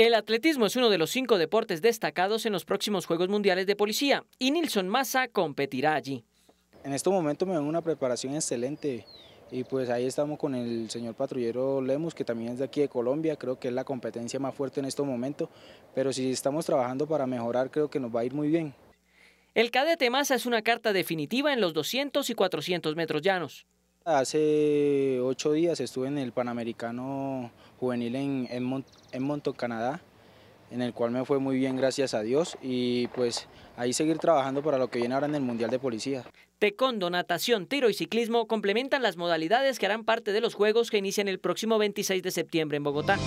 El atletismo es uno de los cinco deportes destacados en los próximos Juegos Mundiales de Policía y Nilson Massa competirá allí. En este momento me ven una preparación excelente y pues ahí estamos con el señor patrullero Lemus, que también es de aquí de Colombia, creo que es la competencia más fuerte en este momento, pero si estamos trabajando para mejorar creo que nos va a ir muy bien. El cadete Massa es una carta definitiva en los 200 y 400 metros llanos. Hace ocho días estuve en el Panamericano Juvenil en Edmonton, Canadá, en el cual me fue muy bien, gracias a Dios, y pues ahí seguir trabajando para lo que viene ahora en el Mundial de Policía. Taekwondo, natación, tiro y ciclismo complementan las modalidades que harán parte de los Juegos que inician el próximo 26 de septiembre en Bogotá.